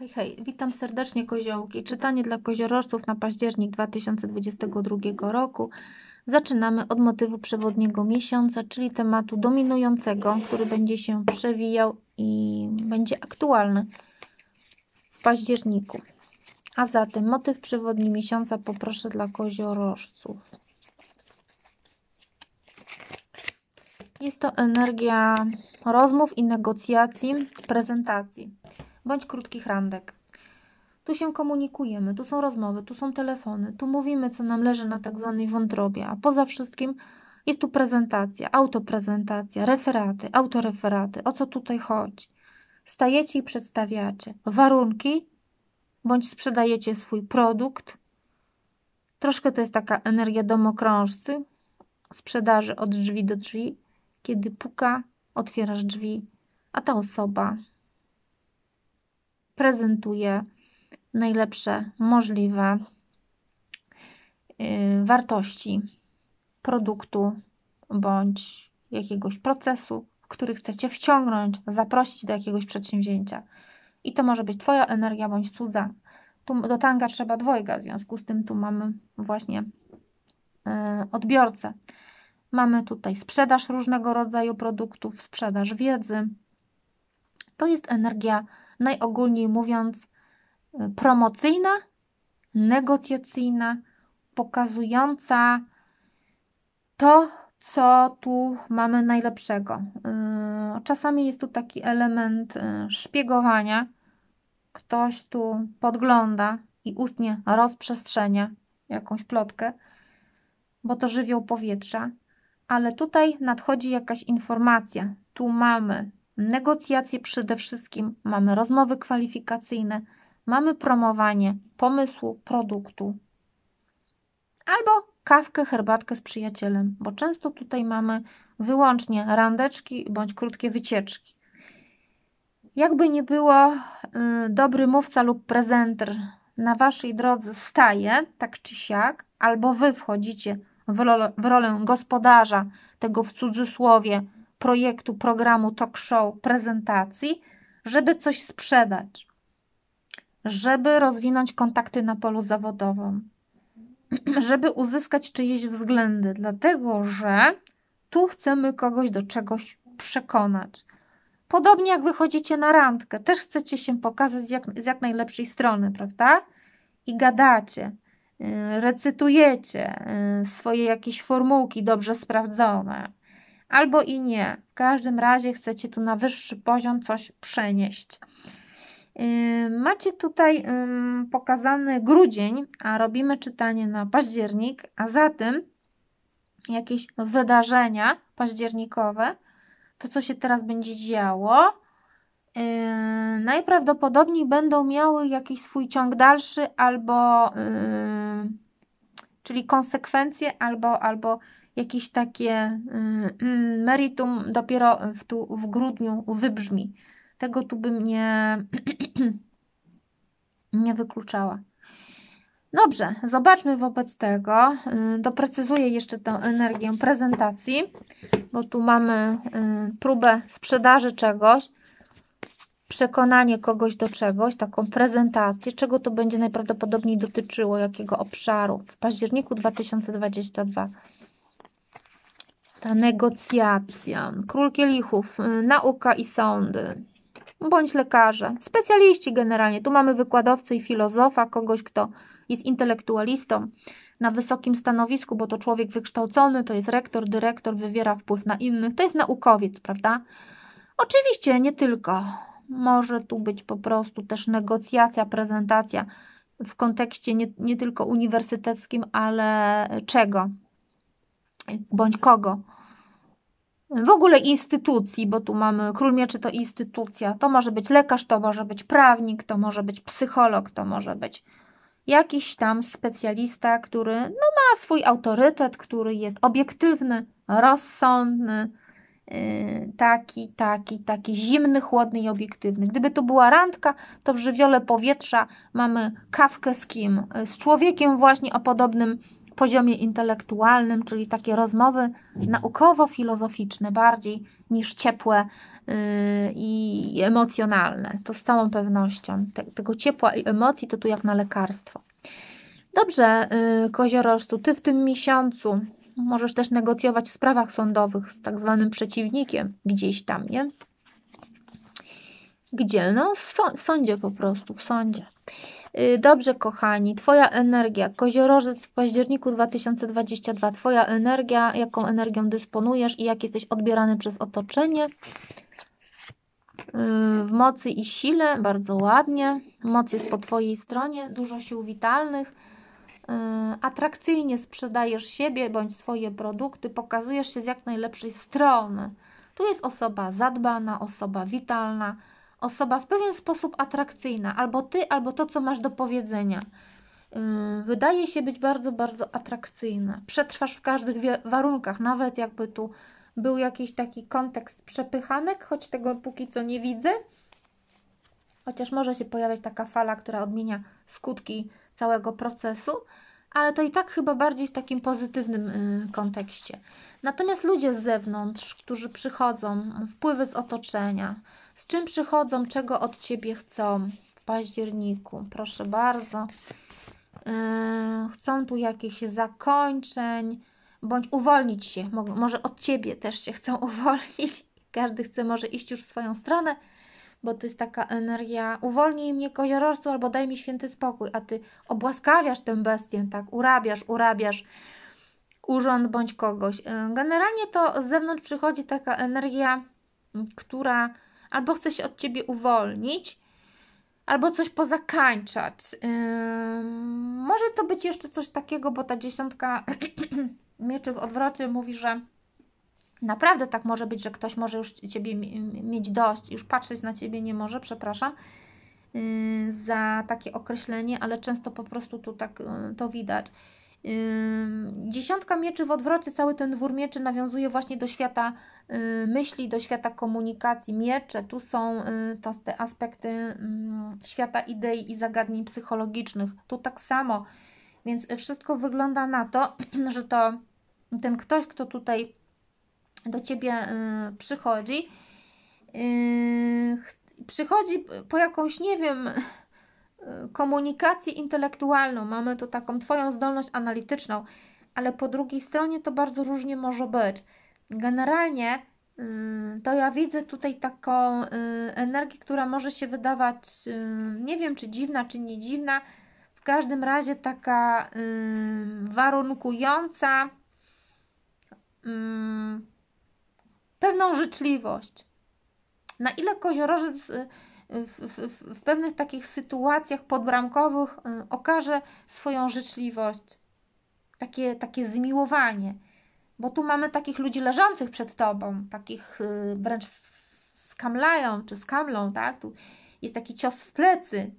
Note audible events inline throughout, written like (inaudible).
Hej, hej, witam serdecznie koziołki. Czytanie dla koziorożców na październik 2022 roku. Zaczynamy od motywu przewodniego miesiąca, czyli tematu dominującego, który będzie się przewijał i będzie aktualny w październiku. A zatem motyw przewodni miesiąca poproszę dla koziorożców. Jest to energia rozmów i negocjacji, prezentacji bądź krótkich randek. Tu się komunikujemy, tu są rozmowy, tu są telefony, tu mówimy, co nam leży na tak zwanej wątrobie, a poza wszystkim jest tu prezentacja, autoprezentacja, referaty, autoreferaty. O co tutaj chodzi? Stajecie i przedstawiacie warunki, bądź sprzedajecie swój produkt. Troszkę to jest taka energia domokrążcy, sprzedaży od drzwi do drzwi. Kiedy puka, otwierasz drzwi, a ta osoba prezentuje najlepsze możliwe y, wartości produktu bądź jakiegoś procesu, który chcecie wciągnąć, zaprosić do jakiegoś przedsięwzięcia. I to może być Twoja energia bądź cudza. Tu do tanga trzeba dwojga, w związku z tym tu mamy właśnie yy, odbiorcę. Mamy tutaj sprzedaż różnego rodzaju produktów, sprzedaż wiedzy. To jest energia najogólniej mówiąc, y, promocyjna, negocjacyjna, pokazująca to, co tu mamy najlepszego. Y, czasami jest tu taki element y, szpiegowania. Ktoś tu podgląda i ustnie rozprzestrzenia jakąś plotkę, bo to żywioł powietrza, ale tutaj nadchodzi jakaś informacja. Tu mamy negocjacje przede wszystkim, mamy rozmowy kwalifikacyjne, mamy promowanie pomysłu, produktu albo kawkę, herbatkę z przyjacielem, bo często tutaj mamy wyłącznie randeczki bądź krótkie wycieczki. Jakby nie było, y, dobry mówca lub prezenter na waszej drodze staje, tak czy siak, albo wy wchodzicie w rolę, w rolę gospodarza tego w cudzysłowie projektu, programu, talk show, prezentacji, żeby coś sprzedać, żeby rozwinąć kontakty na polu zawodowym, (clears throat) żeby uzyskać czyjeś względy, dlatego że tu chcemy kogoś do czegoś przekonać. Podobnie jak wychodzicie na randkę, też chcecie się pokazać z jak, z jak najlepszej strony, prawda? I gadacie, y, recytujecie y, swoje jakieś formułki dobrze sprawdzone, albo i nie. W każdym razie chcecie tu na wyższy poziom coś przenieść. Yy, macie tutaj pokazany grudzień, a robimy czytanie na październik, a za tym jakieś wydarzenia październikowe, to co się teraz będzie działo, yy, najprawdopodobniej będą miały jakiś swój ciąg dalszy albo yy, czyli konsekwencje albo, albo jakieś takie yy, meritum dopiero w, tu, w grudniu wybrzmi. Tego tu bym nie, (clears throat) nie wykluczała. Dobrze, zobaczmy wobec tego. Yy, doprecyzuję jeszcze tę energię prezentacji, bo tu mamy yy, próbę sprzedaży czegoś, przekonanie kogoś do czegoś, taką prezentację, czego to będzie najprawdopodobniej dotyczyło, jakiego obszaru w październiku 2022 ta negocjacja, król kielichów, y, nauka i sądy, bądź lekarze, specjaliści generalnie. Tu mamy wykładowcę i filozofa, kogoś, kto jest intelektualistą na wysokim stanowisku, bo to człowiek wykształcony, to jest rektor, dyrektor, wywiera wpływ na innych, to jest naukowiec, prawda? Oczywiście nie tylko. Może tu być po prostu też negocjacja, prezentacja w kontekście nie, nie tylko uniwersyteckim, ale czego? Bądź kogo. W ogóle instytucji, bo tu mamy król mieczy to instytucja. To może być lekarz, to może być prawnik, to może być psycholog, to może być jakiś tam specjalista, który no, ma swój autorytet, który jest obiektywny, rozsądny, yy, taki, taki, taki zimny, chłodny i obiektywny. Gdyby to była randka, to w żywiole powietrza mamy kawkę z kim? Z człowiekiem właśnie o podobnym poziomie intelektualnym, czyli takie rozmowy naukowo-filozoficzne bardziej niż ciepłe yy, i emocjonalne. To z całą pewnością. Te, tego ciepła i emocji to tu jak na lekarstwo. Dobrze, yy, koziorożcu, ty w tym miesiącu możesz też negocjować w sprawach sądowych z tak zwanym przeciwnikiem gdzieś tam, nie? Gdzie? No w sądzie po prostu, w sądzie. Y, dobrze, kochani, Twoja energia, koziorożec w październiku 2022, Twoja energia, jaką energią dysponujesz i jak jesteś odbierany przez otoczenie. Y, w mocy i sile, bardzo ładnie. Moc jest po Twojej stronie, dużo sił witalnych. Y, atrakcyjnie sprzedajesz siebie bądź swoje produkty, pokazujesz się z jak najlepszej strony. Tu jest osoba zadbana, osoba witalna, osoba w pewien sposób atrakcyjna, albo ty, albo to, co masz do powiedzenia. Wydaje się być bardzo, bardzo atrakcyjna. Przetrwasz w każdych warunkach, nawet jakby tu był jakiś taki kontekst przepychanek, choć tego póki co nie widzę. Chociaż może się pojawiać taka fala, która odmienia skutki całego procesu, ale to i tak chyba bardziej w takim pozytywnym yy, kontekście. Natomiast ludzie z zewnątrz, którzy przychodzą, wpływy z otoczenia, z czym przychodzą, czego od Ciebie chcą w październiku? Proszę bardzo. Yy, chcą tu jakichś zakończeń, bądź uwolnić się. Może od Ciebie też się chcą (laughs) uwolnić. Każdy chce może iść już w swoją stronę, bo to jest taka energia uwolnij mnie koziorożcu albo daj mi święty spokój, a Ty obłaskawiasz tę bestię, tak, urabiasz, urabiasz urząd bądź kogoś. Yy, generalnie to z zewnątrz przychodzi taka energia, która albo chce się od ciebie uwolnić, albo coś pozakańczać. Yy, może to być jeszcze coś takiego, bo ta dziesiątka (clears throat) mieczy w odwrocie mówi, że naprawdę tak może być, że ktoś może już ciebie mieć dość, już patrzeć na ciebie nie może, przepraszam yy, za takie określenie, ale często po prostu tu tak yy, to widać. Dziesiątka mieczy w odwrocie, cały ten dwór mieczy nawiązuje właśnie do świata myśli, do świata komunikacji. Miecze, tu są to te aspekty świata idei i zagadnień psychologicznych. Tu tak samo, więc wszystko wygląda na to, (clears throat) że to ten ktoś, kto tutaj do Ciebie przychodzi, przychodzi po jakąś, nie wiem, komunikację intelektualną, mamy tu taką Twoją zdolność analityczną, ale po drugiej stronie to bardzo różnie może być. Generalnie mm, to ja widzę tutaj taką y, energię, która może się wydawać, y, nie wiem czy dziwna, czy nie dziwna, w każdym razie taka y, warunkująca pewną życzliwość. Na ile koziorożec w, w, w pewnych takich sytuacjach podbramkowych y, okaże swoją życzliwość, takie, takie zmiłowanie. Bo tu mamy takich ludzi leżących przed tobą, takich y, wręcz skamlają czy skamlą, tak? Tu jest taki cios w plecy.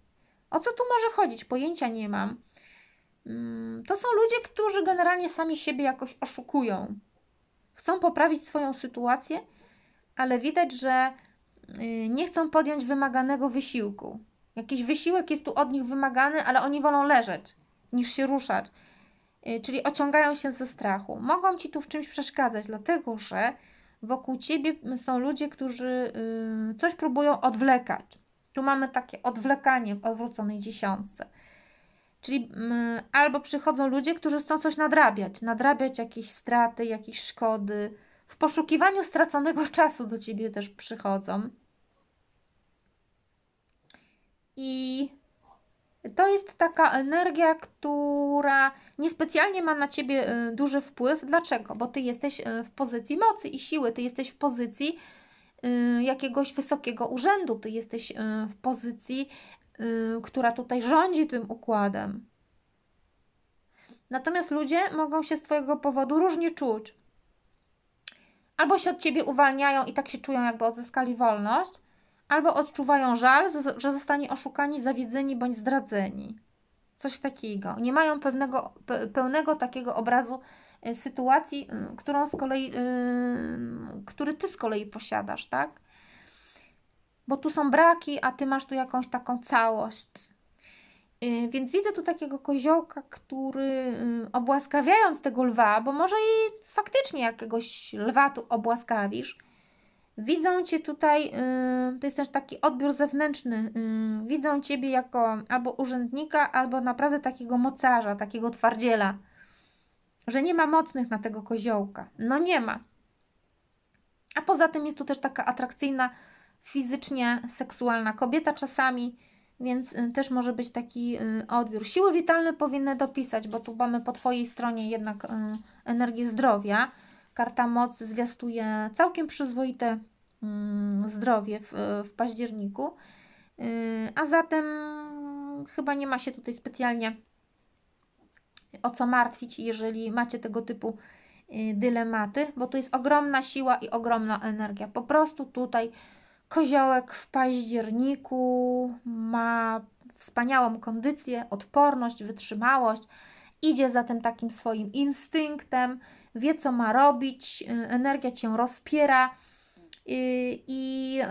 O co tu może chodzić? Pojęcia nie mam. Mm, to są ludzie, którzy generalnie sami siebie jakoś oszukują. Chcą poprawić swoją sytuację, ale widać, że nie chcą podjąć wymaganego wysiłku. Jakiś wysiłek jest tu od nich wymagany, ale oni wolą leżeć niż się ruszać. Y, czyli ociągają się ze strachu. Mogą ci tu w czymś przeszkadzać, dlatego że wokół ciebie są ludzie, którzy y, coś próbują odwlekać. Tu mamy takie odwlekanie w odwróconej dziesiątce. Czyli mm, albo przychodzą ludzie, którzy chcą coś nadrabiać, nadrabiać jakieś straty, jakieś szkody. W poszukiwaniu straconego (laughs) czasu do ciebie też przychodzą. I to jest taka energia, która niespecjalnie ma na ciebie y, duży wpływ. Dlaczego? Bo ty jesteś y, w pozycji mocy i siły, ty jesteś w pozycji y, jakiegoś wysokiego urzędu, ty jesteś w pozycji, która tutaj rządzi tym układem. Natomiast ludzie mogą się z Twojego powodu różnie czuć. Albo się od Ciebie uwalniają i tak się czują, jakby odzyskali wolność, albo odczuwają żal, że zostanie oszukani, zawiedzeni bądź zdradzeni. Coś takiego. Nie mają pewnego, pełnego takiego obrazu y, sytuacji, y, którą z kolei, y, który ty z kolei posiadasz, tak? Bo tu są braki, a ty masz tu jakąś taką całość. Więc widzę tu takiego koziołka, który obłaskawiając tego lwa, bo może i faktycznie jakiegoś lwa tu obłaskawisz, widzą Cię tutaj, y, to jest też taki odbiór zewnętrzny, widzą Ciebie jako albo urzędnika, albo naprawdę takiego mocarza, takiego twardziela, że nie ma mocnych na tego koziołka. No nie ma. A poza tym jest tu też taka atrakcyjna, fizycznie seksualna kobieta czasami, więc y, też może być taki y, odbiór. Siły witalne powinny dopisać, bo tu mamy po Twojej stronie jednak y, energię zdrowia. Karta mocy zwiastuje całkiem przyzwoite mm, zdrowie w, w październiku, a zatem chyba nie ma się tutaj specjalnie o co martwić, jeżeli macie tego typu dylematy, bo tu jest ogromna siła i ogromna energia. Po prostu tutaj Koziołek w październiku ma wspaniałą kondycję, odporność, wytrzymałość, idzie za tym takim swoim instynktem, wie co ma robić, y, energia cię rozpiera y, i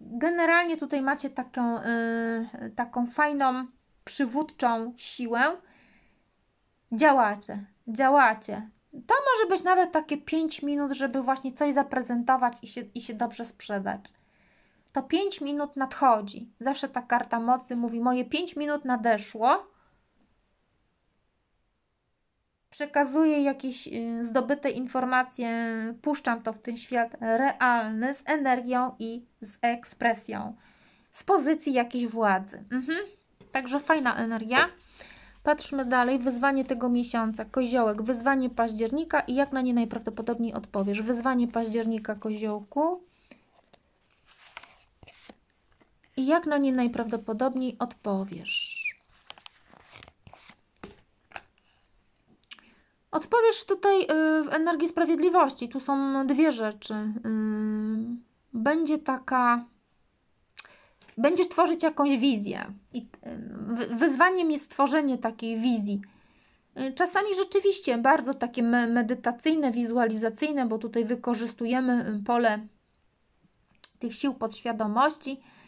generalnie tutaj macie taką, y, taką fajną, przywódczą siłę. Działacie, działacie, to może być nawet takie 5 minut, żeby właśnie coś zaprezentować i się, i się dobrze sprzedać. To 5 minut nadchodzi. Zawsze ta karta mocy mówi: Moje 5 minut nadeszło. Przekazuję jakieś y, zdobyte informacje, puszczam to w ten świat realny z energią i z ekspresją, z pozycji jakiejś władzy. Mhm. Także fajna energia. Patrzmy dalej, wyzwanie tego miesiąca, koziołek, wyzwanie października i jak na nie najprawdopodobniej odpowiesz. Wyzwanie października, koziołku. I jak na nie najprawdopodobniej odpowiesz. Odpowiesz tutaj y, w energii sprawiedliwości. Tu są dwie rzeczy. Y, będzie taka będziesz tworzyć jakąś wizję. I wyzwaniem jest stworzenie takiej wizji. Y, czasami rzeczywiście bardzo takie medytacyjne, wizualizacyjne, bo tutaj wykorzystujemy y, pole tych sił podświadomości, y,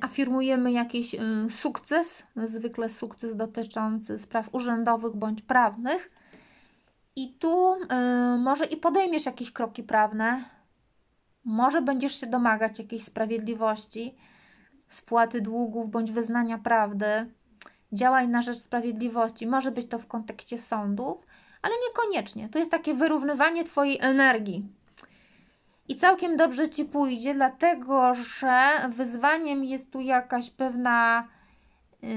afirmujemy jakiś sukces, zwykle sukces dotyczący spraw urzędowych bądź prawnych. I tu może i podejmiesz jakieś kroki prawne, może będziesz się domagać jakiejś sprawiedliwości, spłaty długów bądź wyznania prawdy. Działaj na rzecz sprawiedliwości. Może być to w kontekście sądów, ale niekoniecznie. Tu jest takie wyrównywanie Twojej energii. I całkiem dobrze Ci pójdzie, dlatego że wyzwaniem jest tu jakaś pewna, yy,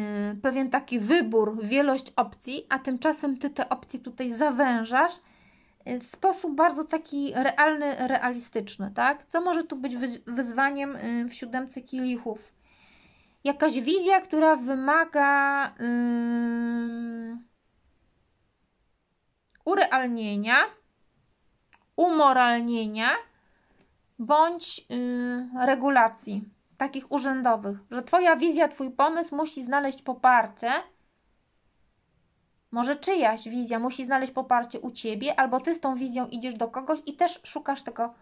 pewien taki wybór, wielość opcji, a tymczasem Ty te opcje tutaj zawężasz w sposób bardzo taki realny, realistyczny, tak? Co może tu być wyzwaniem y, w siódemce kielichów? Jakaś wizja, która wymaga yy, urealnienia, umoralnienia bądź yy, regulacji takich urzędowych, że Twoja wizja, Twój pomysł musi znaleźć poparcie może czyjaś wizja musi znaleźć poparcie u ciebie, albo ty z tą wizją idziesz do kogoś i też szukasz tego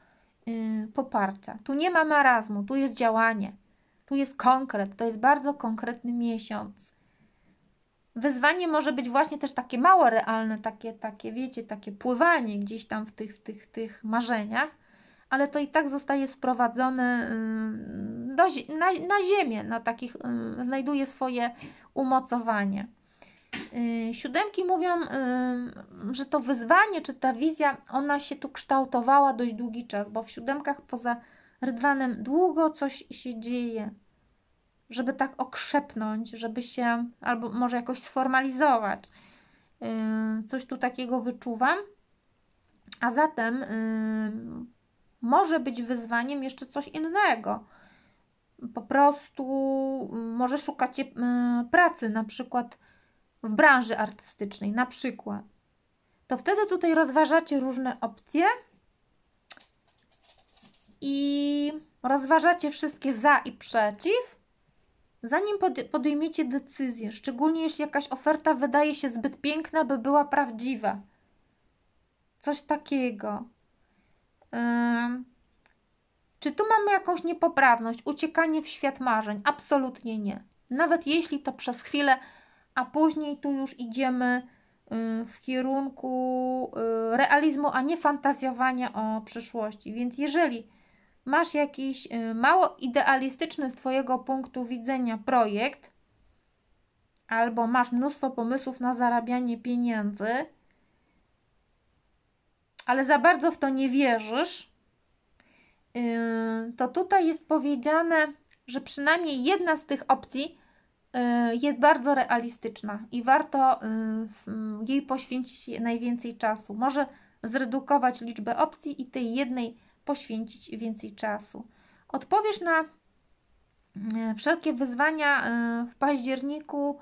yy, poparcia. Tu nie ma marazmu, tu jest działanie, tu jest konkret, to jest bardzo konkretny miesiąc. Wyzwanie może być właśnie też takie mało realne, takie, takie wiecie, takie pływanie gdzieś tam w tych, w tych, tych marzeniach, ale to i tak zostaje sprowadzone yy, do, na, na ziemię, na takich, yy, znajduje swoje umocowanie. Y, siódemki mówią, y, że to wyzwanie, czy ta wizja, ona się tu kształtowała dość długi czas, bo w siódemkach poza rydwanem długo coś się dzieje, żeby tak okrzepnąć, żeby się, albo może jakoś sformalizować. Y, coś tu takiego wyczuwam. A zatem może być wyzwaniem jeszcze coś innego. Po prostu może szukacie pracy, na przykład w branży artystycznej, na przykład, to wtedy tutaj rozważacie różne opcje i rozważacie wszystkie za i przeciw, zanim podejmiecie decyzję, szczególnie jeśli jakaś oferta wydaje się zbyt piękna, by była prawdziwa. Coś takiego. Czy tu mamy jakąś niepoprawność, uciekanie w świat marzeń? Absolutnie nie. Nawet jeśli to przez chwilę, a później tu już idziemy w kierunku y, realizmu, a nie fantazjowania o przyszłości. Więc jeżeli masz jakiś y, mało idealistyczny z Twojego punktu widzenia projekt, albo masz mnóstwo pomysłów na zarabianie pieniędzy, ale za bardzo w to nie wierzysz, to tutaj jest powiedziane, że przynajmniej jedna z tych opcji y, jest bardzo realistyczna i warto y, jej poświęcić najwięcej czasu. Może zredukować liczbę opcji i tej jednej poświęcić więcej czasu. Odpowiesz na wszelkie wyzwania w październiku.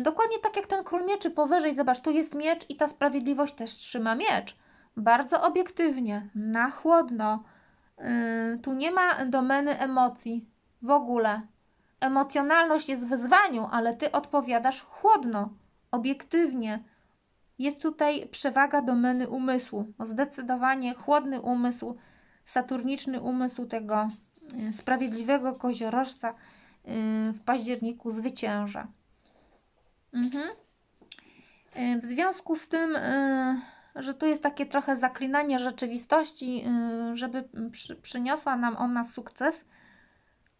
Dokładnie tak jak ten król mieczy powyżej, zobacz, tu jest miecz i ta sprawiedliwość też trzyma miecz. Bardzo obiektywnie, na chłodno, Yy, tu nie ma domeny emocji w ogóle. Emocjonalność jest w wyzwaniu, ale ty odpowiadasz chłodno, obiektywnie. Jest tutaj przewaga domeny umysłu. Zdecydowanie chłodny umysł, saturniczny umysł tego yy, sprawiedliwego koziorożca yy, w październiku zwycięża. Mhm. W związku z tym że tu jest takie trochę zaklinanie rzeczywistości, y, żeby przy, przyniosła nam ona sukces,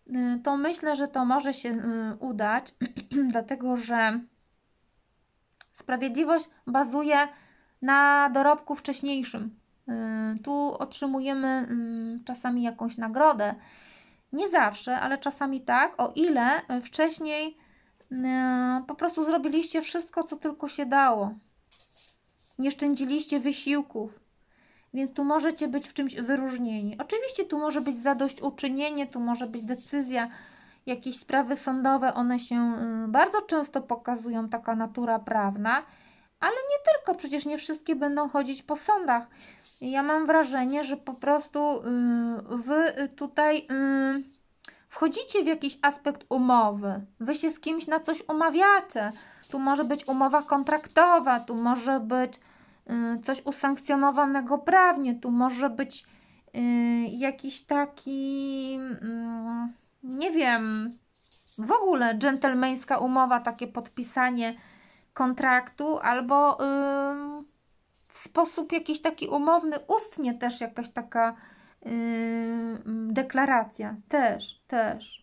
y, to myślę, że to może się y, udać, (clears throat) dlatego że sprawiedliwość bazuje na dorobku wcześniejszym. Tu otrzymujemy czasami jakąś nagrodę. Nie zawsze, ale czasami tak, o ile wcześniej po prostu zrobiliście wszystko, co tylko się dało nie szczędziliście wysiłków, więc tu możecie być w czymś wyróżnieni. Oczywiście tu może być zadośćuczynienie, tu może być decyzja, jakieś sprawy sądowe, one się y, bardzo często pokazują, taka natura prawna, ale nie tylko, przecież nie wszystkie będą chodzić po sądach. Ja mam wrażenie, że po prostu y, wy tutaj y, wchodzicie w jakiś aspekt umowy, wy się z kimś na coś umawiacie. Tu może być umowa kontraktowa, tu może być Y, coś usankcjonowanego prawnie, tu może być y, jakiś taki, mm, nie wiem, w ogóle dżentelmeńska umowa, takie podpisanie kontraktu, albo w sposób jakiś taki umowny, ustnie też jakaś taka deklaracja, też, też.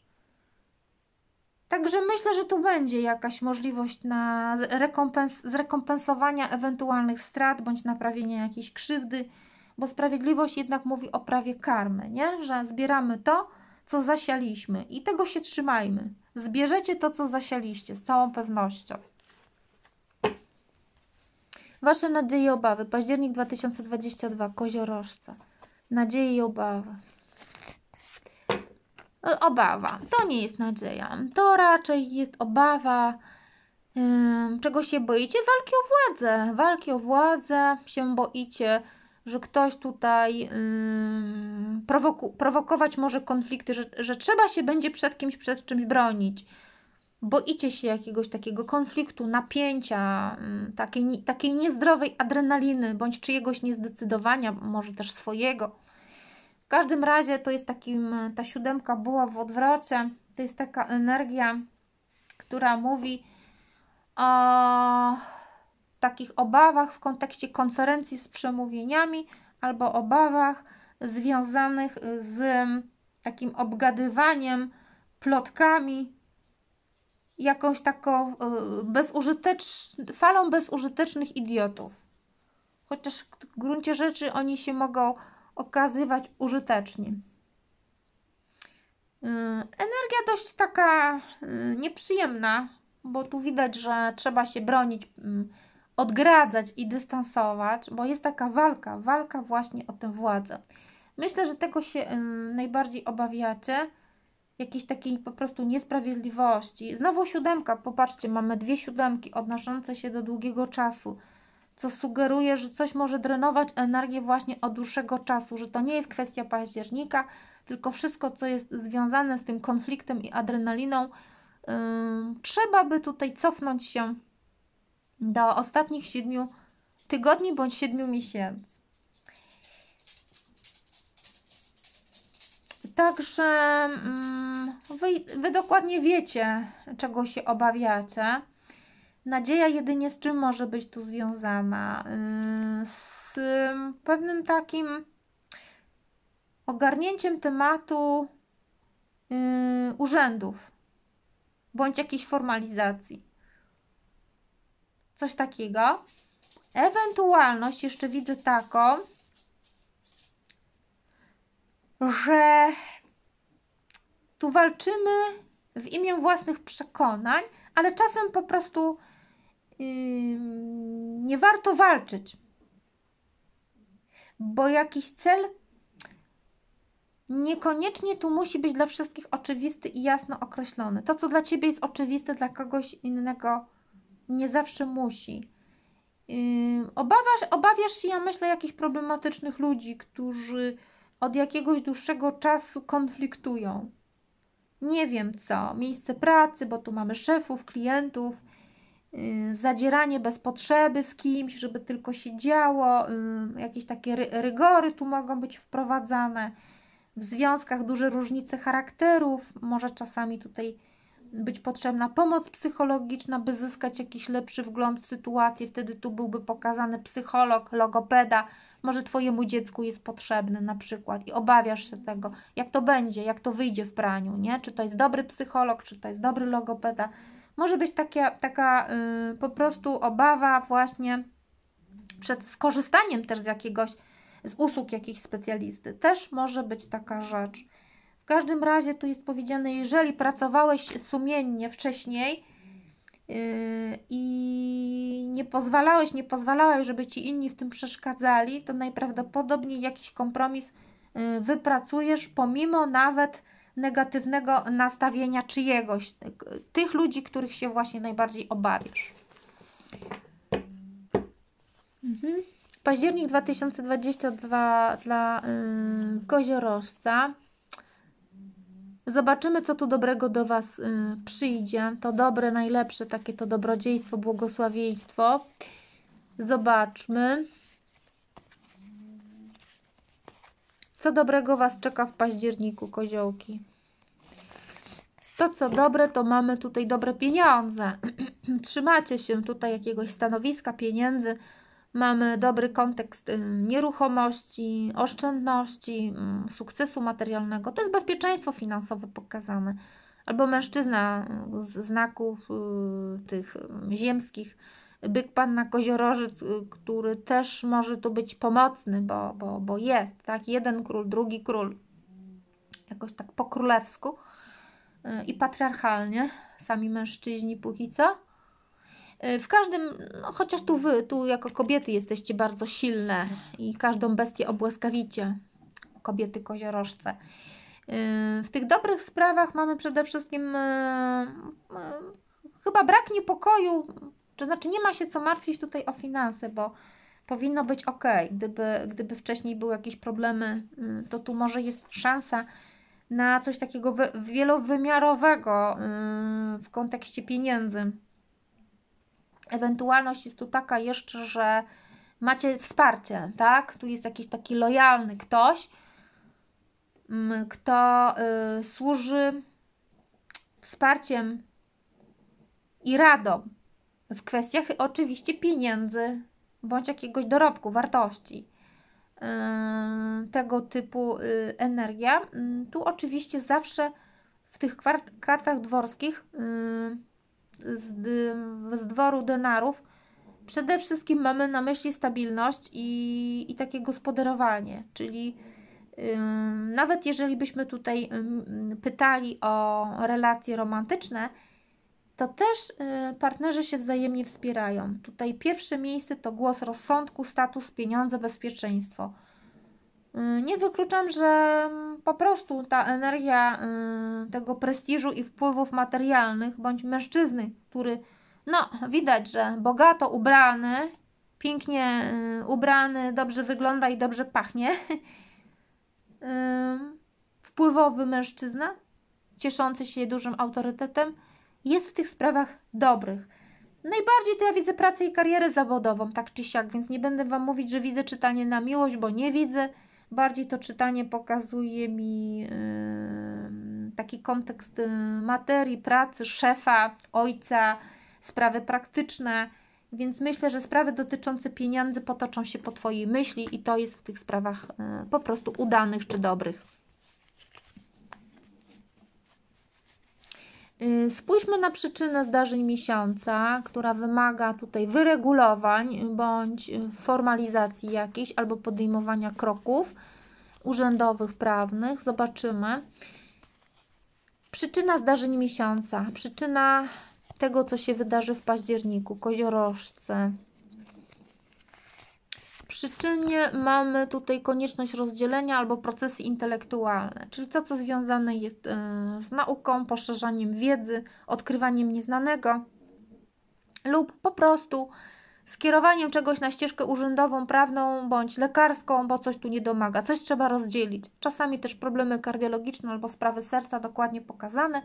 Także myślę, że tu będzie jakaś możliwość na rekompens zrekompensowania ewentualnych strat bądź naprawienia jakiejś krzywdy, bo sprawiedliwość jednak mówi o prawie karmy, nie? że zbieramy to, co zasialiśmy i tego się trzymajmy. Zbierzecie to, co zasialiście, z całą pewnością. Wasze nadzieje i obawy. Październik 2022, koziorożca. Nadzieje i obawy. E, obawa. To nie jest nadzieja. To raczej jest obawa. czego się boicie? Walki o władzę. Walki o władzę. Się boicie, że ktoś tutaj prowoku, prowokować może konflikty, że, że trzeba się będzie przed kimś, przed czymś bronić. Boicie się jakiegoś takiego konfliktu, napięcia, takiej, takiej niezdrowej adrenaliny, bądź czyjegoś niezdecydowania, może też swojego każdym razie to jest takim, ta siódemka była w odwrocie. To jest taka energia, która mówi o takich obawach w kontekście konferencji z przemówieniami albo obawach związanych z takim obgadywaniem, plotkami, jakąś taką e, bezużytecz... falą bezużytecznych idiotów. Chociaż w gruncie rzeczy oni się mogą okazywać użyteczni. Y, energia dość taka y, nieprzyjemna, bo tu widać, że trzeba się bronić, y, odgradzać i dystansować, bo jest taka walka, walka właśnie o tę władzę. Myślę, że tego się najbardziej obawiacie, jakiejś takiej po prostu niesprawiedliwości. Znowu siódemka, popatrzcie, mamy dwie siódemki odnoszące się do długiego czasu co sugeruje, że coś może drenować energię właśnie od dłuższego czasu, że to nie jest kwestia października, tylko wszystko, co jest związane z tym konfliktem i adrenaliną, yy, trzeba by tutaj cofnąć się do ostatnich siedmiu tygodni bądź siedmiu miesięcy. Także wy, wy dokładnie wiecie, czego się obawiacie. Nadzieja jedynie z czym może być tu związana? Yy, z pewnym takim ogarnięciem tematu yy, urzędów bądź jakiejś formalizacji. Coś takiego. Ewentualność jeszcze widzę taką, że tu walczymy w imię własnych przekonań, ale czasem po prostu nie warto walczyć, bo jakiś cel niekoniecznie tu musi być dla wszystkich oczywisty i jasno określony. To, co dla ciebie jest oczywiste, dla kogoś innego nie zawsze musi. Obawiasz, obawiasz się, ja myślę, jakichś problematycznych ludzi, którzy od jakiegoś dłuższego czasu konfliktują. Nie wiem co, miejsce pracy, bo tu mamy szefów, klientów, zadzieranie bez potrzeby z kimś, żeby tylko się działo, yy, jakieś takie ry rygory tu mogą być wprowadzane. W związkach duże różnice charakterów, może czasami tutaj być potrzebna pomoc psychologiczna, by zyskać jakiś lepszy wgląd w sytuację. Wtedy tu byłby pokazany psycholog, logopeda. Może Twojemu dziecku jest potrzebny na przykład i obawiasz się tego, jak to będzie, jak to wyjdzie w praniu, nie? Czy to jest dobry psycholog, czy to jest dobry logopeda. Może być taka, taka yy, po prostu obawa właśnie przed skorzystaniem też z jakiegoś, z usług jakichś specjalisty. Też może być taka rzecz każdym razie tu jest powiedziane, jeżeli pracowałeś sumiennie wcześniej yy, i nie pozwalałeś, nie pozwalałeś, żeby ci inni w tym przeszkadzali, to najprawdopodobniej jakiś kompromis yy, wypracujesz, pomimo nawet negatywnego nastawienia czyjegoś, tych ludzi, których się właśnie najbardziej obawiasz. Mhm. Październik 2022 dla yy, koziorożca. Zobaczymy, co tu dobrego do Was y, przyjdzie. To dobre, najlepsze, takie to dobrodziejstwo, błogosławieństwo. Zobaczmy. Co dobrego Was czeka w październiku, koziołki? To, co dobre, to mamy tutaj dobre pieniądze. (clears throat) Trzymacie się tutaj jakiegoś stanowiska, pieniędzy mamy dobry kontekst y, nieruchomości, oszczędności, mm, sukcesu materialnego. To jest bezpieczeństwo finansowe pokazane. Albo mężczyzna y, z znaków y, tych ziemskich, byk panna koziorożec, który też może tu być pomocny, bo, bo, bo jest, tak? Jeden król, drugi król. Jakoś tak po królewsku i patriarchalnie, sami mężczyźni póki co E, w każdym, no chociaż tu wy, tu jako kobiety jesteście bardzo silne i każdą bestię obłaskawicie, kobiety koziorożce. W tych dobrych sprawach mamy przede wszystkim chyba brak niepokoju, to znaczy nie ma się co martwić tutaj o finanse, bo powinno być ok. Gdyby, gdyby wcześniej były jakieś problemy, to tu może jest szansa na coś takiego wielowymiarowego w kontekście pieniędzy. Ewentualność jest tu taka jeszcze, że macie wsparcie, tak? Tu jest jakiś taki lojalny ktoś, mm, kto y, służy wsparciem i radą w kwestiach oczywiście pieniędzy bądź jakiegoś dorobku, wartości. Y, tego typu y, energia. Y, tu oczywiście zawsze w tych kartach dworskich y, z, z dworu denarów, przede wszystkim mamy na myśli stabilność i, i takie gospodarowanie, czyli nawet jeżeli byśmy tutaj pytali o relacje romantyczne, to też y, partnerzy się wzajemnie wspierają. Tutaj pierwsze miejsce to głos rozsądku, status, pieniądze, bezpieczeństwo. Y, nie wykluczam, że po prostu ta energia y, tego prestiżu i wpływów materialnych, bądź mężczyzny, który, no, widać, że bogato ubrany, pięknie ubrany, dobrze wygląda i dobrze pachnie, (laughs) wpływowy mężczyzna, cieszący się dużym autorytetem, jest w tych sprawach dobrych. Najbardziej to ja widzę pracę i karierę zawodową, tak czy siak, więc nie będę Wam mówić, że widzę czytanie na miłość, bo nie widzę Bardziej to czytanie pokazuje mi yy, taki kontekst yy, materii, pracy, szefa, ojca, sprawy praktyczne. Więc myślę, że sprawy dotyczące pieniędzy potoczą się po Twojej myśli i to jest w tych sprawach yy, po prostu udanych czy dobrych. Spójrzmy na przyczynę zdarzeń miesiąca, która wymaga tutaj wyregulowań bądź formalizacji jakiejś albo podejmowania kroków urzędowych, prawnych. Zobaczymy. Przyczyna zdarzeń miesiąca, przyczyna tego, co się wydarzy w październiku, koziorożce, przyczynie mamy tutaj konieczność rozdzielenia albo procesy intelektualne, czyli to, co związane jest e, z nauką, poszerzaniem wiedzy, odkrywaniem nieznanego lub po prostu skierowaniem czegoś na ścieżkę urzędową, prawną bądź lekarską, bo coś tu nie domaga, coś trzeba rozdzielić. Czasami też problemy kardiologiczne albo sprawy serca dokładnie pokazane.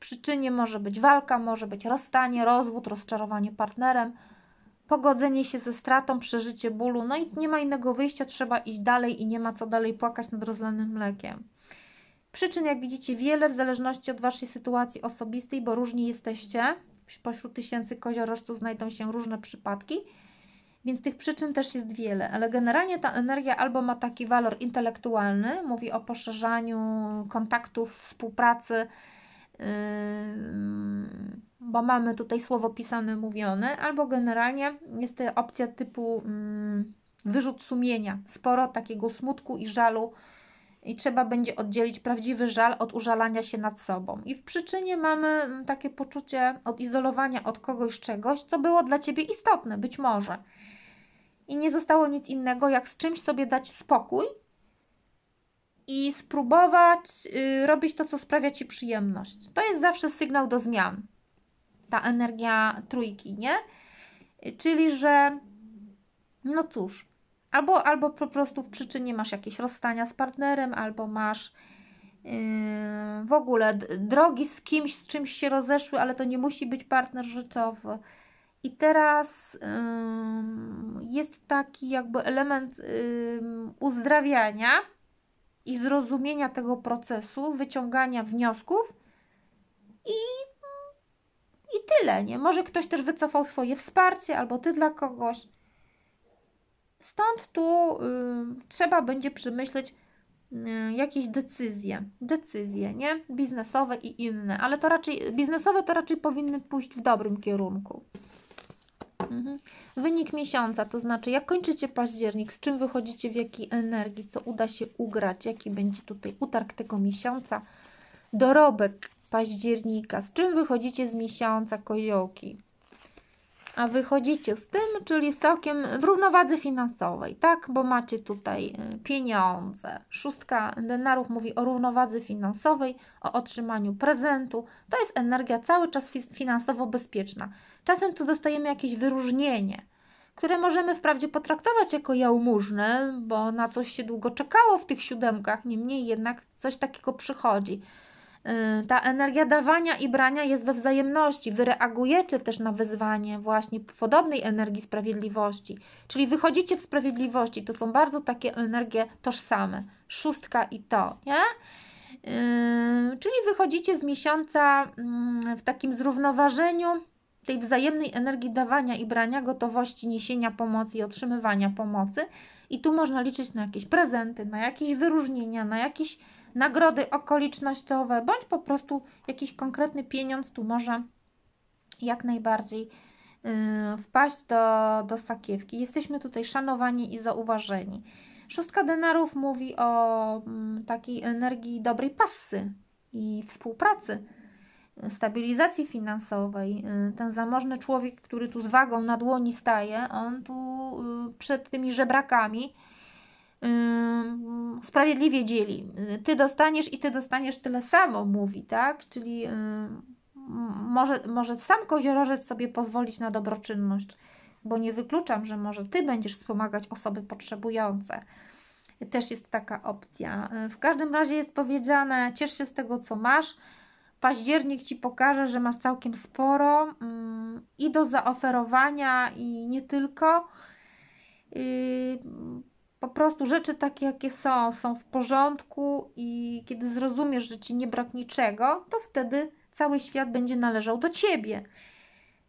Przyczynie może być walka, może być rozstanie, rozwód, rozczarowanie partnerem pogodzenie się ze stratą, przeżycie bólu, no i nie ma innego wyjścia, trzeba iść dalej i nie ma co dalej płakać nad rozlanym mlekiem. Przyczyn, jak widzicie, wiele w zależności od Waszej sytuacji osobistej, bo różni jesteście. Pośród tysięcy koziorożców znajdą się różne przypadki, więc tych przyczyn też jest wiele, ale generalnie ta energia albo ma taki walor intelektualny, mówi o poszerzaniu kontaktów, współpracy, bo mamy tutaj słowo pisane, mówione, albo generalnie jest to opcja typu wyrzut sumienia, sporo takiego smutku i żalu i trzeba będzie oddzielić prawdziwy żal od użalania się nad sobą. I w przyczynie mamy takie poczucie odizolowania od kogoś czegoś, co było dla Ciebie istotne, być może. I nie zostało nic innego, jak z czymś sobie dać spokój i spróbować y, robić to, co sprawia Ci przyjemność. To jest zawsze sygnał do zmian. Ta energia trójki, nie? Czyli, że no cóż, albo, albo po prostu w przyczynie masz jakieś rozstania z partnerem, albo masz yy, w ogóle drogi z kimś, z czymś się rozeszły, ale to nie musi być partner życiowy. I teraz jest taki jakby element yy, uzdrawiania, i zrozumienia tego procesu, wyciągania wniosków i, i tyle, nie? Może ktoś też wycofał swoje wsparcie, albo ty dla kogoś. Stąd tu y, trzeba będzie przemyśleć y, jakieś decyzje, decyzje, nie? Biznesowe i inne, ale to raczej, biznesowe to raczej powinny pójść w dobrym kierunku. Mhm. Wynik miesiąca, to znaczy jak kończycie październik, z czym wychodzicie, w jakiej energii, co uda się ugrać, jaki będzie tutaj utarg tego miesiąca, dorobek października, z czym wychodzicie z miesiąca koziołki, a wychodzicie z tym, czyli w całkiem w równowadze finansowej, tak? Bo macie tutaj y, pieniądze. Szóstka denarów mówi o równowadze finansowej, o otrzymaniu prezentu. To jest energia cały czas finansowo bezpieczna. Czasem tu dostajemy jakieś wyróżnienie, które możemy wprawdzie potraktować jako jałmużnę, bo na coś się długo czekało w tych siódemkach, niemniej jednak coś takiego przychodzi. Y, ta energia dawania i brania jest we wzajemności. Wy reagujecie też na wyzwanie właśnie podobnej energii sprawiedliwości. Czyli wychodzicie w sprawiedliwości. To są bardzo takie energie tożsame. Szóstka i to, nie? Yy, czyli wychodzicie z miesiąca yy, w takim zrównoważeniu tej wzajemnej energii dawania i brania, gotowości niesienia pomocy i otrzymywania pomocy. I tu można liczyć na jakieś prezenty, na jakieś wyróżnienia, na jakieś nagrody okolicznościowe, bądź po prostu jakiś konkretny pieniądz tu może jak najbardziej yy, wpaść do, do sakiewki. Jesteśmy tutaj szanowani i zauważeni. Szóstka denarów mówi o mm, takiej energii dobrej pasy i współpracy, stabilizacji finansowej. Yy, ten zamożny człowiek, który tu z wagą na dłoni staje, on tu yy, przed tymi żebrakami sprawiedliwie dzieli. Ty dostaniesz i ty dostaniesz tyle samo, mówi, tak? Czyli może, może sam koziorożec sobie pozwolić na dobroczynność, bo nie wykluczam, że może ty będziesz wspomagać osoby potrzebujące. Też jest taka opcja. W każdym razie jest powiedziane: ciesz się z tego, co masz. Październik ci pokaże, że masz całkiem sporo i do zaoferowania, i nie tylko. po prostu rzeczy takie, jakie są, są w porządku i kiedy zrozumiesz, że ci nie brak niczego, to wtedy cały świat będzie należał do ciebie.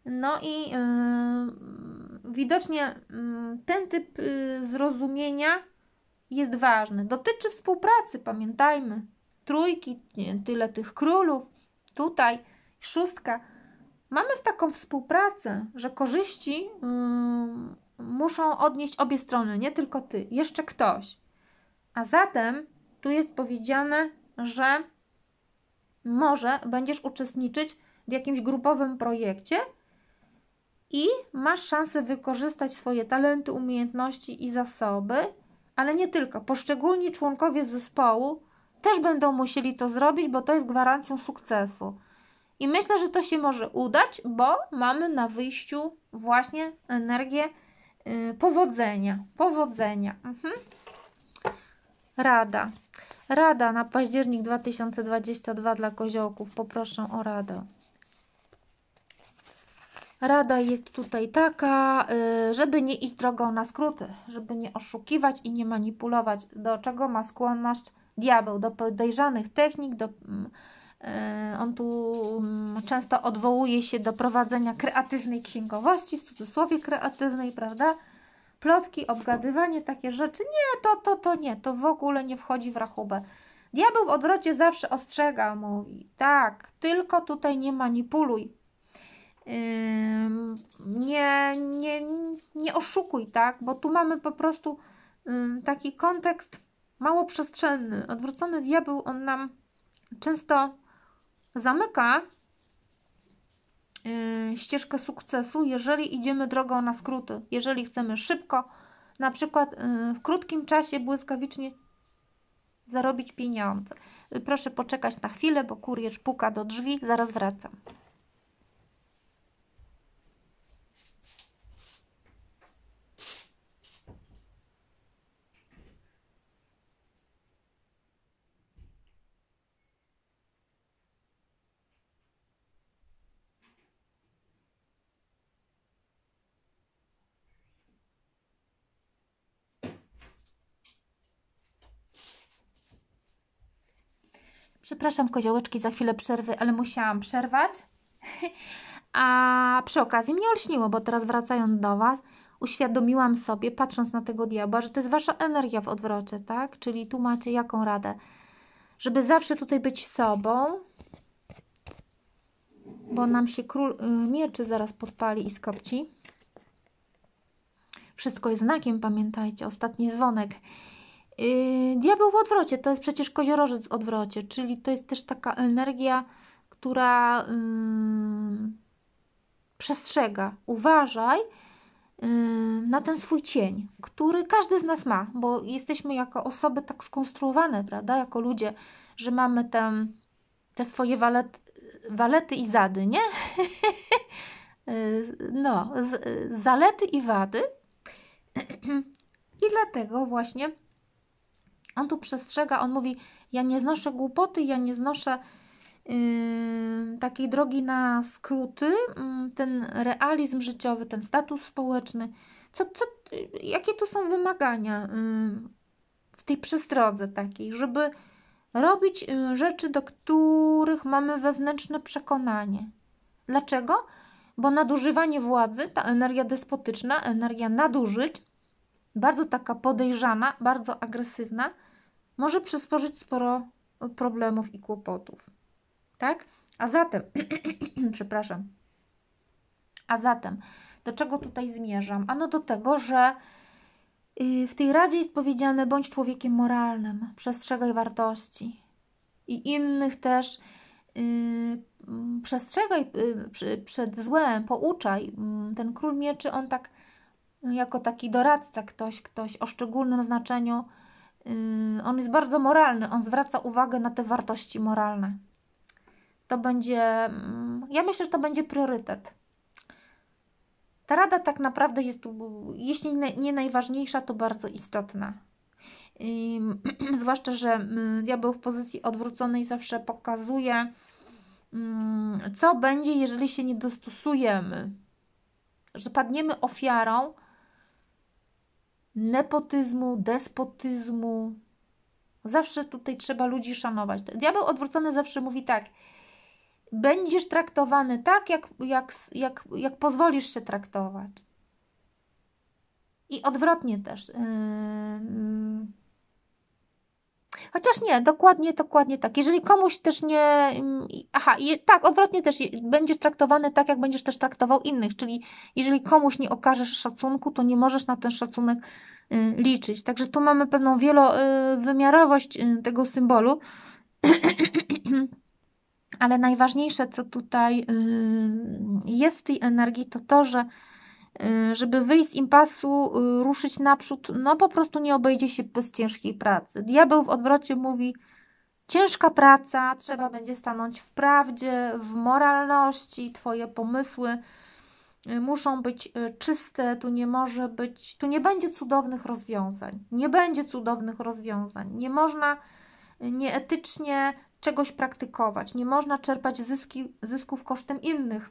No i yy, widocznie yy, ten typ yy, zrozumienia jest ważny. Dotyczy współpracy, pamiętajmy. Trójki, nie, tyle tych królów, tutaj szóstka. Mamy w taką współpracę, że korzyści muszą odnieść obie strony, nie tylko ty, jeszcze ktoś. A zatem tu jest powiedziane, że może będziesz uczestniczyć w jakimś grupowym projekcie i masz szansę wykorzystać swoje talenty, umiejętności i zasoby, ale nie tylko. Poszczególni członkowie zespołu też będą musieli to zrobić, bo to jest gwarancją sukcesu. I myślę, że to się może udać, bo mamy na wyjściu właśnie energię yy, powodzenia. Powodzenia. Mhm. Rada. Rada na październik 2022 dla koziołków. Poproszę o radę. Rada jest tutaj taka, y, żeby nie iść drogą na skróty, żeby nie oszukiwać i nie manipulować, do czego ma skłonność diabeł, do podejrzanych technik, do, mm, y, on tu mm, często odwołuje się do prowadzenia kreatywnej księgowości, w cudzysłowie kreatywnej, prawda? Plotki, obgadywanie, takie rzeczy. Nie, to, to, to nie, to w ogóle nie wchodzi w rachubę. Diabeł w odwrocie zawsze ostrzega, mówi, tak, tylko tutaj nie manipuluj, nie, nie, nie oszukuj, tak? Bo tu mamy po prostu taki kontekst mało przestrzenny. Odwrócony diabeł, on nam często zamyka ścieżkę sukcesu, jeżeli idziemy drogą na skróty. Jeżeli chcemy szybko, na przykład w krótkim czasie błyskawicznie zarobić pieniądze. Proszę poczekać na chwilę, bo kurier puka do drzwi, zaraz wracam. Przepraszam, koziołeczki, za chwilę przerwy, ale musiałam przerwać. (laughs) A przy okazji mnie olśniło, bo teraz wracając do Was, uświadomiłam sobie, patrząc na tego diabła, że to jest Wasza energia w odwrocie, tak? Czyli tu macie jaką radę? Żeby zawsze tutaj być sobą, bo nam się król y, mieczy zaraz podpali i skopci. Wszystko jest znakiem, pamiętajcie, ostatni dzwonek. Yy, diabeł w odwrocie to jest przecież koziorożec w odwrocie, czyli to jest też taka energia, która yy, przestrzega. Uważaj yy, na ten swój cień, który każdy z nas ma, bo jesteśmy jako osoby tak skonstruowane, prawda, jako ludzie, że mamy te, te swoje walety, i zady, nie? Yy, (laughs) no, z, zalety i wady. (clears throat) I dlatego właśnie on tu przestrzega, on mówi: Ja nie znoszę głupoty, ja nie znoszę yy, takiej drogi na skróty, yy, ten realizm życiowy, ten status społeczny. Co, co, jakie tu są wymagania yy, w tej przestrodze takiej, żeby robić y, rzeczy, do których mamy wewnętrzne przekonanie. Dlaczego? Bo nadużywanie władzy, ta energia despotyczna, energia nadużyć, bardzo taka podejrzana, bardzo agresywna, może przysporzyć sporo problemów i kłopotów. Tak? A zatem, (clears throat) przepraszam, a zatem, do czego tutaj zmierzam? Ano do tego, że y, w tej radzie jest powiedziane: bądź człowiekiem moralnym, przestrzegaj wartości i innych też. Yy, przestrzegaj yy, przed złem, pouczaj. Yy, ten król mieczy, on tak jako taki doradca, ktoś, ktoś o szczególnym znaczeniu on jest bardzo moralny, on zwraca uwagę na te wartości moralne. To będzie, mm, ja myślę, że to będzie priorytet. Ta rada tak naprawdę jest, jeśli nie najważniejsza, to bardzo istotna. Yy, (clears throat) zwłaszcza, że mm, diabeł w pozycji odwróconej zawsze pokazuje, yy, co będzie, jeżeli się nie dostosujemy, że padniemy ofiarą nepotyzmu, despotyzmu. Zawsze tutaj trzeba ludzi szanować. Diabeł odwrócony zawsze mówi tak. Będziesz traktowany tak, jak, jak, jak, jak pozwolisz się traktować. I odwrotnie też. Yy, Chociaż nie, dokładnie, dokładnie tak. Jeżeli komuś też nie. Mm, aha, i, tak, odwrotnie też będziesz traktowany tak, jak będziesz też traktował innych. Czyli jeżeli komuś nie okażesz szacunku, to nie możesz na ten szacunek y, liczyć. Także tu mamy pewną wielowymiarowość y, tego symbolu. (clears throat) Ale najważniejsze, co tutaj y, jest w tej energii, to to, że Y, żeby wyjść z impasu, y, ruszyć naprzód, no po prostu nie obejdzie się bez ciężkiej pracy. Diabeł w odwrocie mówi, ciężka praca, trzeba będzie stanąć w prawdzie, w moralności, twoje pomysły y, muszą być czyste, tu nie może być, tu nie będzie cudownych rozwiązań, nie będzie cudownych rozwiązań, nie można nieetycznie czegoś praktykować, nie można czerpać zyski, zysków kosztem innych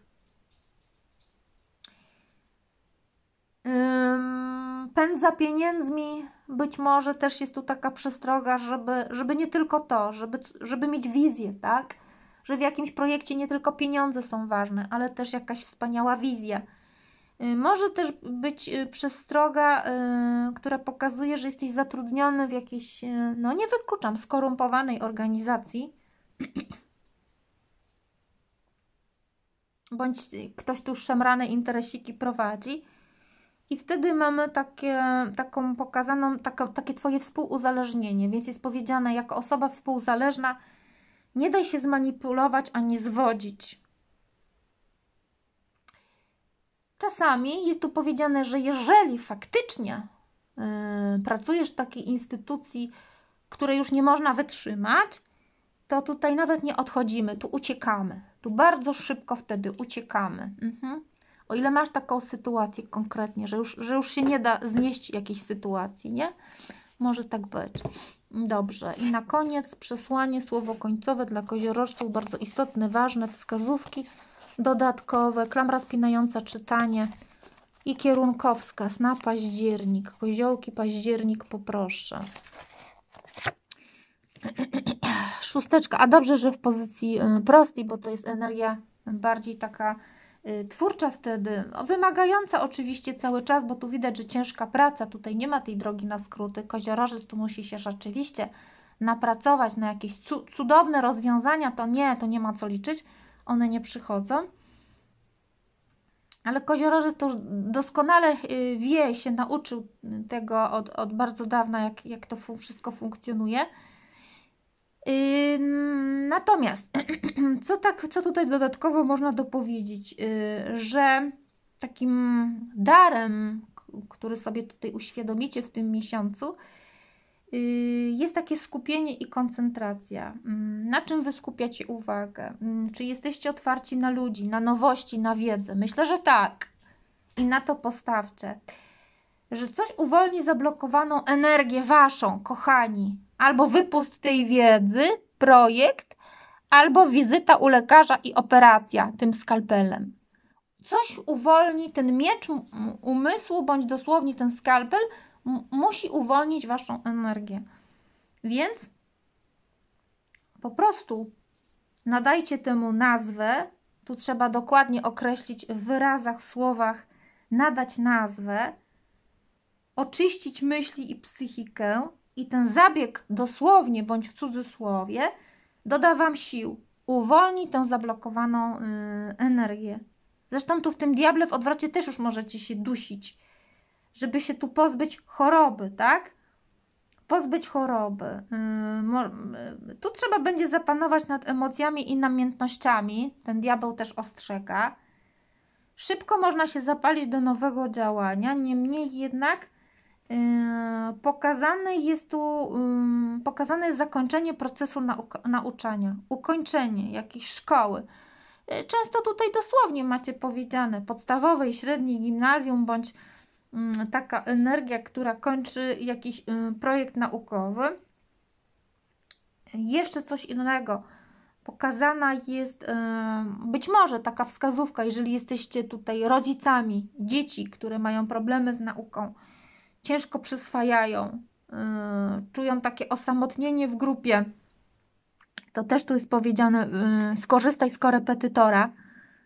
pęd za pieniędzmi, być może też jest tu taka przestroga, żeby, żeby nie tylko to, żeby, żeby mieć wizję, tak? Że w jakimś projekcie nie tylko pieniądze są ważne, ale też jakaś wspaniała wizja. Y, może też być y, przestroga, yy, która pokazuje, że jesteś zatrudniony w jakiejś, no nie wykluczam, skorumpowanej organizacji. Bądź ktoś tu szemrane interesiki prowadzi i wtedy mamy takie, taką pokazaną, taka, takie Twoje współuzależnienie, więc jest powiedziane, jako osoba współzależna nie daj się zmanipulować ani zwodzić. Czasami jest tu powiedziane, że jeżeli faktycznie yy, pracujesz w takiej instytucji, której już nie można wytrzymać, to tutaj nawet nie odchodzimy, tu uciekamy. Tu bardzo szybko wtedy uciekamy. Mhm. O ile masz taką sytuację konkretnie, że już, że już się nie da znieść jakiejś sytuacji, nie? Może tak być. Dobrze. I na koniec przesłanie, słowo końcowe dla koziorożców, bardzo istotne, ważne, wskazówki dodatkowe, klamra spinająca czytanie i kierunkowskaz na październik. Koziołki, październik poproszę. (clears throat) Szósteczka, a dobrze, że w pozycji y, prostej, bo to jest energia bardziej taka twórcza wtedy, no, wymagająca oczywiście cały czas, bo tu widać, że ciężka praca, tutaj nie ma tej drogi na skróty. Koziorożec tu musi się rzeczywiście napracować na jakieś cudowne rozwiązania, to nie, to nie ma co liczyć, one nie przychodzą. Ale koziorożec to już doskonale y, wie, się nauczył tego od, od bardzo dawna, jak, jak to wszystko funkcjonuje. Natomiast, (clears throat) co, tak, co tutaj dodatkowo można dopowiedzieć, yy, że takim darem, który sobie tutaj uświadomicie w tym miesiącu, yy, jest takie skupienie i koncentracja. Na czym wy skupiacie uwagę? Czy jesteście otwarci na ludzi, na nowości, na wiedzę? Myślę, że tak. I na to postawcie. Że coś uwolni zablokowaną energię waszą, kochani, albo wypust tej wiedzy, projekt, albo wizyta u lekarza i operacja tym skalpelem. Coś uwolni ten miecz umysłu, bądź dosłownie ten skalpel, musi uwolnić waszą energię. Więc po prostu nadajcie temu nazwę. Tu trzeba dokładnie określić w wyrazach, słowach, nadać nazwę, oczyścić myśli i psychikę, i ten zabieg dosłownie bądź w cudzysłowie doda Wam sił, uwolni tę zablokowaną y, energię. Zresztą tu w tym diable w odwrocie też już możecie się dusić, żeby się tu pozbyć choroby, tak? Pozbyć choroby. Y, y, tu trzeba będzie zapanować nad emocjami i namiętnościami. Ten diabeł też ostrzega. Szybko można się zapalić do nowego działania, niemniej jednak pokazane jest tu pokazane jest zakończenie procesu nauczania, ukończenie jakiejś szkoły. Yy, często tutaj dosłownie macie powiedziane podstawowej, średniej, gimnazjum bądź taka energia, która kończy jakiś projekt naukowy. Jeszcze coś innego. Pokazana jest yy, być może taka wskazówka, jeżeli jesteście tutaj rodzicami dzieci, które mają problemy z nauką ciężko przyswajają, yy, czują takie osamotnienie w grupie, to też tu jest powiedziane, yy, skorzystaj z korepetytora,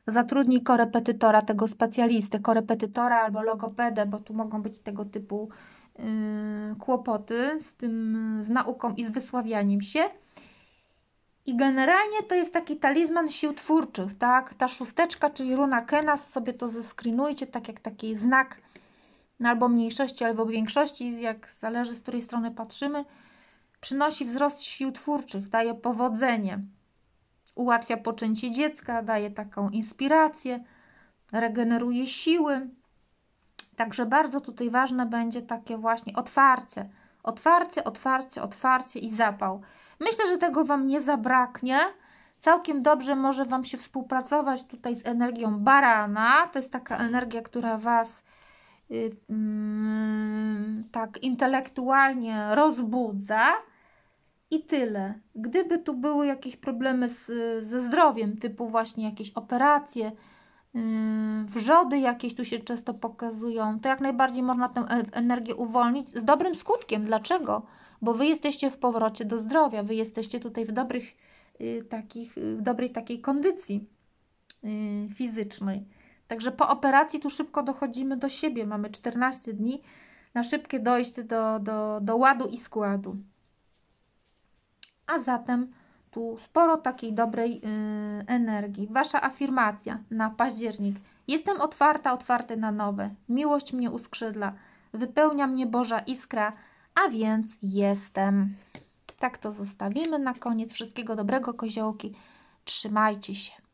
zatrudnij korepetytora, tego specjalisty, korepetytora albo logopedę, bo tu mogą być tego typu yy, kłopoty z tym, z nauką i z wysławianiem się. I generalnie to jest taki talizman sił twórczych, tak? Ta szósteczka, czyli runa Kenas, sobie to zeskrinujcie, tak jak taki znak albo mniejszości, albo większości, jak zależy z której strony patrzymy, przynosi wzrost sił twórczych, daje powodzenie, ułatwia poczęcie dziecka, daje taką inspirację, regeneruje siły. Także bardzo tutaj ważne będzie takie właśnie otwarcie, otwarcie, otwarcie, otwarcie i zapał. Myślę, że tego Wam nie zabraknie. Całkiem dobrze może Wam się współpracować tutaj z energią barana. To jest taka energia, która Was tak intelektualnie rozbudza. I tyle. Gdyby tu były jakieś problemy z, ze zdrowiem, typu właśnie jakieś operacje, yy, wrzody jakieś tu się często pokazują, to jak najbardziej można tę e, energię uwolnić z dobrym skutkiem. Dlaczego? Bo wy jesteście w powrocie do zdrowia, wy jesteście tutaj w dobrych yy, takich, w dobrej takiej kondycji fizycznej. Także po operacji tu szybko dochodzimy do siebie. Mamy 14 dni na szybkie dojście do, do, do ładu i składu a zatem tu sporo takiej dobrej yy, energii. Wasza afirmacja na październik. Jestem otwarta, otwarty na nowe. Miłość mnie uskrzydla. Wypełnia mnie Boża iskra, a więc jestem. Tak to zostawimy na koniec. Wszystkiego dobrego, koziołki. Trzymajcie się.